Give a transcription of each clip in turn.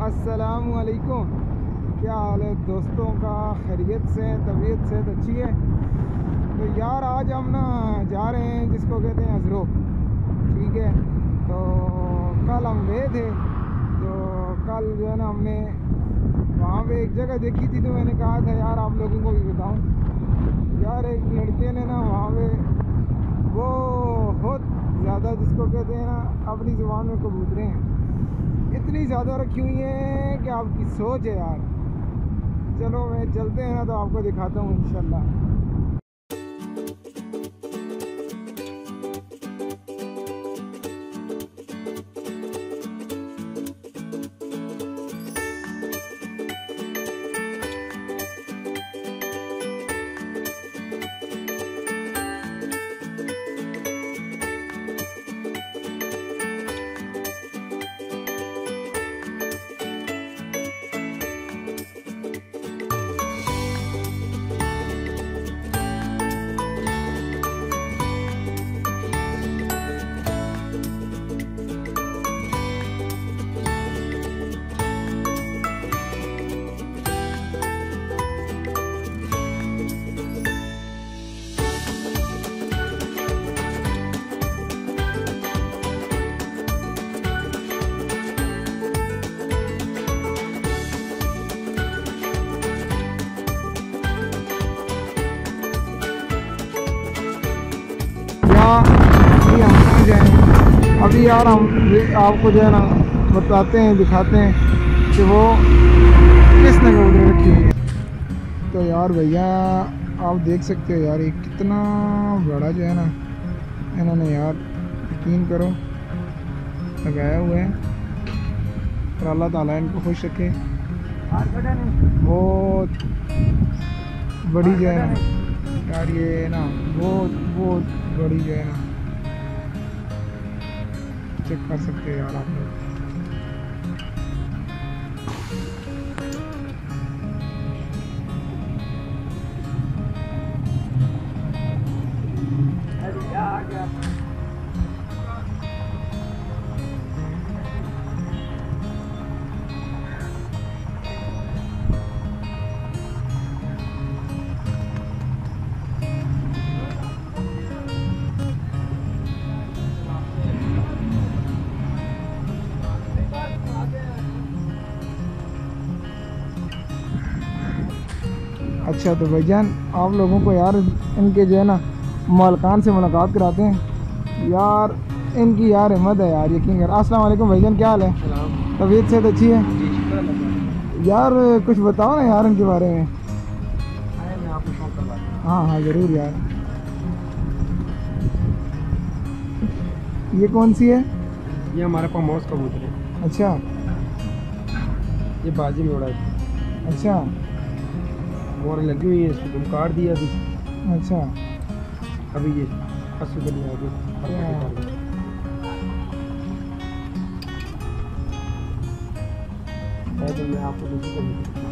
असलकुम क्या हाल है? दोस्तों का खैरियत से, तबीयत से अच्छी है? तो यार, आज हम ना जा रहे हैं जिसको कहते हैं अजरो। ठीक है? तो कल हम गए थे। तो कल जो है ना हमने वहाँ पे एक जगह देखी थी तो मैंने कहा था, यार, आप लोगों को भी बताऊँ। यार, एक लड़के ने ना वहाँ पे वो बहुत ज़्यादा जिसको कहते हैं ना, अपनी ज़ुबान में कबूतरे हैं। इतनी ज़्यादा रखी हुई है कि आपकी सोच है यार। चलो मैं चलते हैं ना तो आपको दिखाता हूँ, इंशाल्लाह। अभी यार, हम आपको जो है ना बताते हैं, दिखाते हैं कि वो किसने कबूतर रखी हुई है। तो यार भैया, आप देख सकते हो यार, ये कितना बड़ा जो है ना इन्होंने यार यकीन करो, लगाया हुआ है। और अल्लाह ताला इनको खुश रखे। बहुत बड़ी जो है ना, यार ये ना बहुत बहुत बड़ी जो है ना चेक कर सकते हैं यार आप लोग। अच्छा तो भाईजान आप लोगों को यार इनके जो है ना मालकान से मुलाकात कराते हैं। यार इनकी यार हिम्मत है यार यकीन कर। अस्सलाम वालेकुम भाईजान क्या हाल है? तबीयत सेहत अच्छी है? यार कुछ बताओ ना यार इनके बारे में। हाँ हाँ ज़रूर यार। ये कौन सी है? ये हमारे पास कबूतर है। अच्छा। ये बाजी में उड़ा है। अच्छा। मोर लगी हुई है इसको तुम काट दिया अभी। अच्छा। अभी ये अस्सी बनी आ गई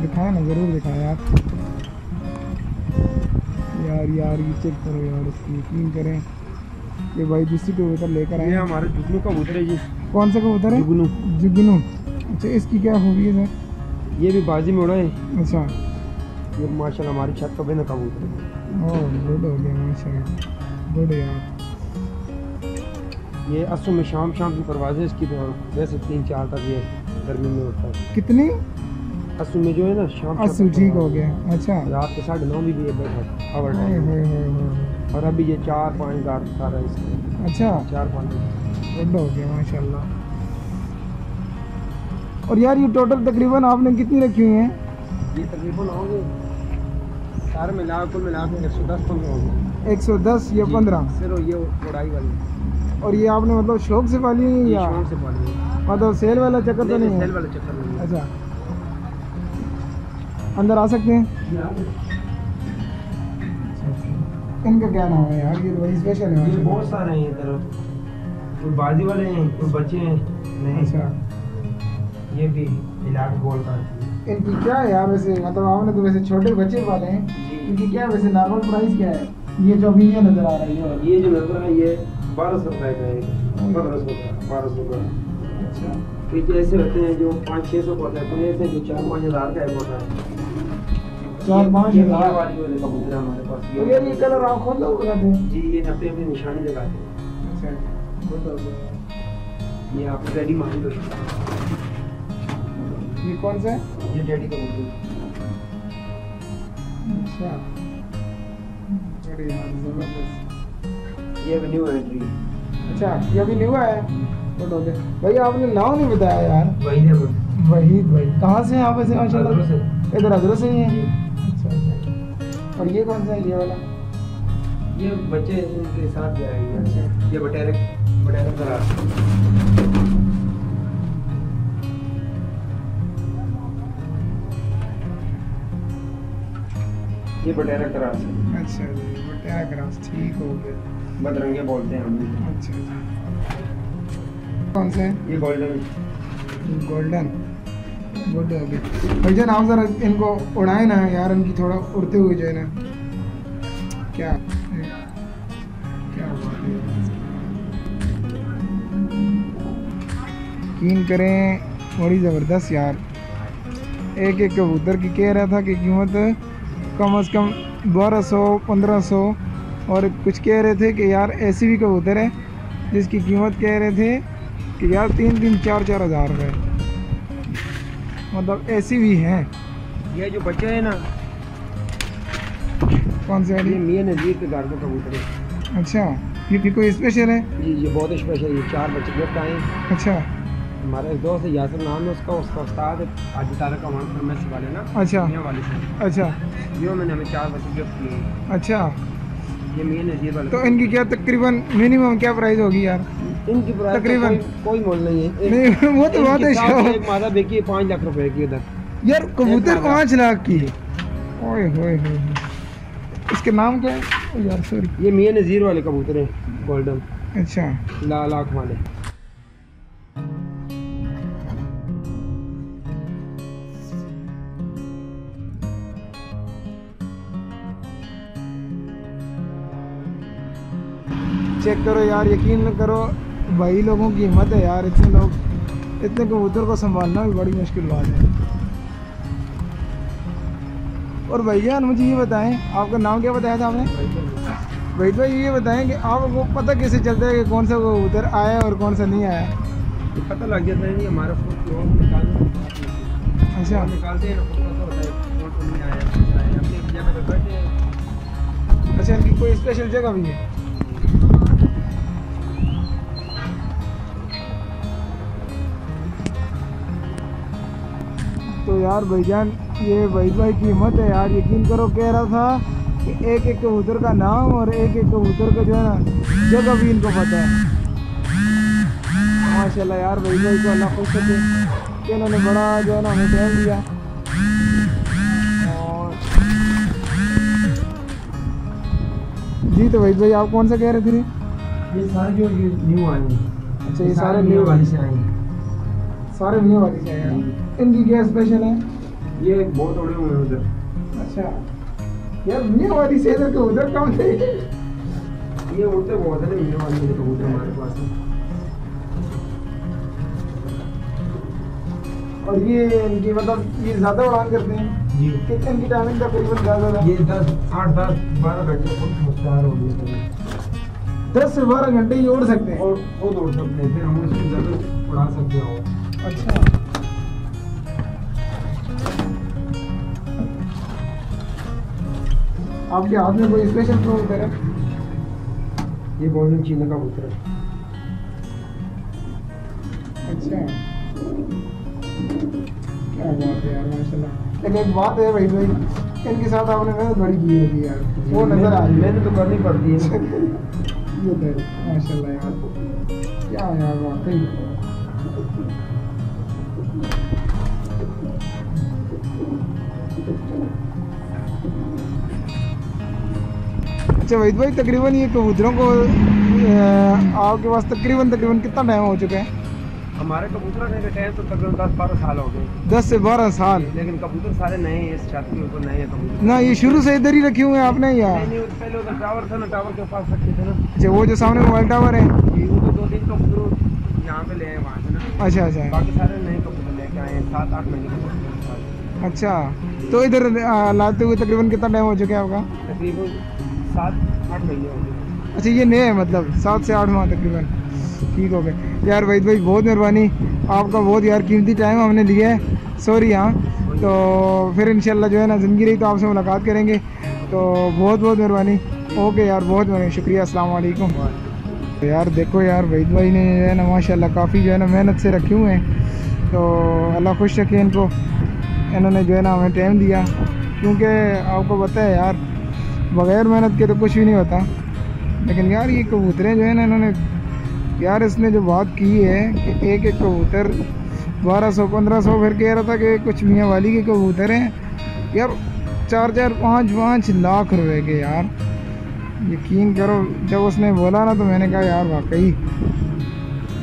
दिखाए ना ज़रूर दिखाए यार। यार यार ये चेक करो यार इसकी यकीन करें। कि भाई दूसरी कबूतर लेकर आए हमारे जुगनू कबूतर है जी कौन सा कबूतर है? जुगनू। जुगनू। अच्छा इसकी क्या खूबी है सर? ये भी बाजी में उड़ा है। अच्छा। ये माशाल्लाह हमारी छत का बिना कबूतर है। गुड हो गया माशाल्लाह। गुड यार। ये असु में शाम शाम की परवाज़ है इसकी तो वैसे तीन चार तक ये गर्मी में उठता है। कितनी? असु में जो है ना शाम की ठीक हो गया। अच्छा। रात के साढ़े नौ भी ये बैठा आवर टाइम। और अभी ये चार पाँच गार सारा इसका अच्छा। चार पाँच गुड हो गया माशाल्लाह। और यार ये टोटल तकरीबन आपने कितनी रखी हुई हैं? ये तकरीबन होंगे सारे मिला कुल मिला के एक सौ दस पंद्रह होंगे 110 या जी, 15 सिर्फ़ ये उड़ाई वाली। और ये आपने मतलब शौक से पाली है या? शौक से पाली है। मतलब सेल वाला चक्कर तो नहीं, नहीं सेल है वाला चक्कर नहीं है। अच्छा। अंदर आ सकते हैं? इनका क्या नाम है यार? ये तो बड़ी स्पेशल है। ये बहुत सारे हैं इधर। कोई बाजी वाले हैं कोई बच्चे हैं। नहीं अच्छा। ये भी इलाज बोल रहा है। इनकी क्या है? यार वैसे मतलब आपने तो वैसे छोटे बच्चे वाले हैं। इनकी क्या वैसे नॉर्मल प्राइस क्या है? ये जो अभी ये नज़र आ रही है। ये जो नज़र है ये बारह सौ रुपए का है पंद्रह सौ का बारह सौ का। अच्छा। कुछ ऐसे होते हैं जो पाँच छः सौ पौधे कोई ऐसे जो चार पाँच हज़ार का एक पौधा है। चार पाँच हज़ार। वाली वाले कबूतर हमारे पास। तो यार ये कलर आप खुद लोग लगाते हैं जी ये अपनी अपनी निशानी लगाते हैं। अच्छा हो। ये आप रेडी मान लो ये कौन सा है? ये डैडी कबूतर अच्छा। अरे यार ज़बरदस्त। ये वेन्यू एंट्री अच्छा ये अभी न्यू आया है? हो भाई आपने नाम नहीं बताया यार। वही है वहीद भाई कहाँ से हैं आप ऐसे माशाल्लाह? से। इधर हज़रत से ही हैं? अच्छा अच्छा। और ये कौन सा है ये वाला? ये बच्चे इनके साथ जाएँगे अच्छा। ये बटेरे बटेरे करा ये बटेरा क्रास है। अच्छा जी बटेरा ग्रास ठीक हो गया। बदरंगे बोलते हैं हम अच्छा अच्छा कौन सा? ये गोल्डन गोल्डन गुड हो गया भैया आप जरा इनको उड़ाए ना यार इनकी थोड़ा उड़ते हुए जो है ना। क्या? क्या यकीन करें बड़ी ज़बरदस्त यार। एक एक कबूतर की कह रहा था कि कीमत कम अज़ कम बारह सौ पंद्रह सौ और कुछ कह रहे थे कि यार ऐसी भी कबूतर है जिसकी कीमत कह रहे थे कि यार तीन तीन चार चार हज़ार रुपये मतलब ऐसी भी हैं। ये जो बच्चे हैं ना कौन से ये वाली मियाँ नज़ीर के घर में कबूतर है। अच्छा ये कोई स्पेशल है? जी ये बहुत स्पेशल ये चार बच्चे गिफ्ट आए। अच्छा। हमारा एक दोस्त है यासर नाम है उसका उसका उस्ताद आज तारा का वहाँ पर मैसी वाले ना अच्छा। वाले से। अच्छा। ये मैंने हमें चार बच्चे गिफ्ट किए हैं। अच्छा। ये मियाँ नज़ीर वाले। तो इनकी क्या तकरीबन मिनिमम क्या प्राइस होगी यार? इनकी प्राइस तकरीबन- कोई, मोल नहीं है। नहीं वो तो बात है इनके एक मादा बेकी है पाँच लाख रुपए की उधर। यार कबूतर पाँच लाख की ओए होए। इसके नाम क्या है? यार सॉरी ये मियाँ नज़ीर वाले कबूतर हैं गोल्डन अच्छा। लाल आँख वाले। चेक करो यार यकीन न करो भाई लोगों की हिम्मत है यार इतने लोग इतने कबूतर को संभालना भी बड़ी मुश्किल बात है। और भैया मुझे ये बताएँ आपका नाम क्या बताया था आपने? भाई भाई ये बताएँ कि आपको पता कैसे चलता है कि कौन सा कबूतर आया और कौन सा नहीं आया? पता लग जाता है हमारा फ़ोन अच्छा। निकालते हैं ना फ़ोन पता होता है कौन कौन नहीं आया कौन सा आया। अपनी अपनी जगह पे बैठे हैं। अच्छा इनकी कोई स्पेशल जगह भी है? तो यार भाईजान ये भाई भाई की हिम्मत है यार यकीन करो कह रहा था कि एक एक कबूतर का नाम और एक एक कबूतर का जो है ना जगह भी इनको पता है। माशाल्लाह यार भाई भाई को अल्लाह खुश रखे कि इन्होंने बड़ा जो है ना हमें टाइम दिया। और जी तो भाई भाई आप कौन सा कह रहे थे ये सारे जो न्यू आए अच्छा ये सारे न्यू वाली से आए सारे मियाँ वाली से हैं। इनकी क्या स्पेशल है। ये एक बहुत उड़े हुए उधर अच्छा। यार मियाँ वाली से इधर के उधर कम थे ये उड़ते बहुत है न्यू वाले के कबूतर हमारे पास है। और ये इनकी मतलब ये ज़्यादा उड़ान करते हैं? जी। कितने इनकी टाइमिंग तकरीबन ज़्यादा था ये दस आठ दस बारह घंटे खुद मुस्तार हो गए थे। दस से बारह घंटे ये उड़ सकते हैं। और खुद उड़ सकते हैं फिर हम उसकी ज़रूरत उड़ा सकते हैं अच्छा। आपके हाथ में कोई स्पेशल कबूतर है ये गोल्डन चीना का कबूतर है। अच्छा। क्या बात है यार माशाल्लाह। लेकिन एक बात है भाई भाई इनके साथ आपने मेहनत बड़ी की होगी यार। वो नज़र आ रही है। मैंने तो करनी पड़ती है। ये तो माशाल्लाह यार। क्या यार वाकई अच्छा वहीद भाई तकरीबन ये कबूतरों को आपके पास तकरीबन तकरीबन कितना टाइम हो चुका है? हमारे कबूतर के टाइम तो तकरीबन दस बारह साल हो गए। दस से बारह साल? लेकिन कबूतर सारे नए हैं इस छत के ऊपर नए हैं कबूतर। ना ये शुरू से इधर ही रखे हुए हैं आपने या? नहीं नहीं वो तो पहले उधर टावर था ना टावर के पास रखे थे ना। अच्छा वो जो सामने मोबाइल टावर है? तो दो तीन कबूतर यहाँ पे ले आए वहाँ से ना। अच्छा अच्छा। बाकी सारे नए कबूतर सात आठ महीने अच्छा तो इधर लाते हुए तकरीबन कितना टाइम हो चुका है आपका? तकरीबन सात आठ महीने हो गए। अच्छा ये नए है मतलब सात से आठ माह तकरीबन। ठीक हो गए। यार वहीद भाई बहुत मेहरबानी। आपका बहुत यार कीमती टाइम हमने लिया है। सॉरी हाँ। तो फिर इंशाल्लाह जो है ना ज़िंदगी रही तो आपसे मुलाकात करेंगे। तो बहुत बहुत मेहरबानी। ओके यार बहुत मेहरबानी। शुक्रिया अस्सलाम वालेकुम। तो यार देखो यार वहीद भाई ने जो है ना माशाल्लाह काफ़ी जो है ना मेहनत से रखे हुए हैं। तो अल्लाह खुश रखे इनको। इन्होंने जो है ना हमें टाइम दिया। क्योंकि आपको पता है यार, बगैर मेहनत के तो कुछ भी नहीं होता। लेकिन यार ये कबूतरें जो है ना, इन्होंने यार इसने जो बात की है कि एक एक कबूतर बारह सौ, पंद्रह सौ फिर कह रहा था कि कुछ मियाँ वाली के कबूतर हैं। यार चार चार, पाँच पाँच लाख रुपए के यार। यकीन करो, जब उसने बोला ना तो मैंने कहा, यार वाकई।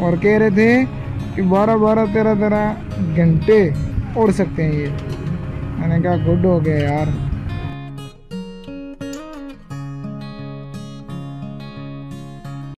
और कह रहे थे कि बारह बारह तेरह तेरह घंटे उड़ सकते हैं ये। मैंने कहा, गुड हो गया यार।